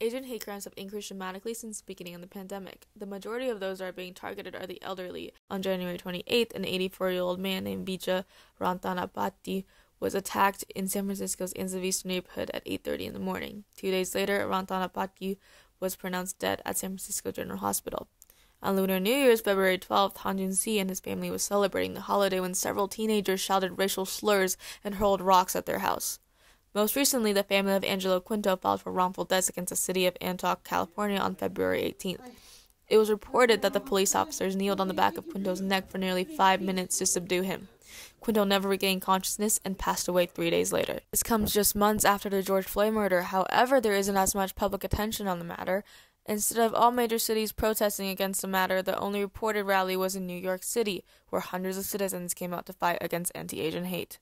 Asian hate crimes have increased dramatically since the beginning of the pandemic. The majority of those that are being targeted are the elderly. On January 28th, an 84 year old man named Vicha Ratanapakdee was attacked in San Francisco's Anza Vista neighborhood at 8:30 in the morning. Two days later, Ratanapakdee was pronounced dead at San Francisco General Hospital. On Lunar New Year's, February 12th, Han Jun-si and his family was celebrating the holiday when several teenagers shouted racial slurs and hurled rocks at their house. Most recently, the family of Angelo Quinto filed for wrongful deaths against the city of Antioch, California on February 18th. It was reported that the police officers kneeled on the back of Quinto's neck for nearly five minutes to subdue him. Quinto never regained consciousness and passed away three days later. This comes just months after the George Floyd murder. However, there isn't as much public attention on the matter. Instead of all major cities protesting against the matter, the only reported rally was in New York City, where hundreds of citizens came out to fight against anti Asian hate.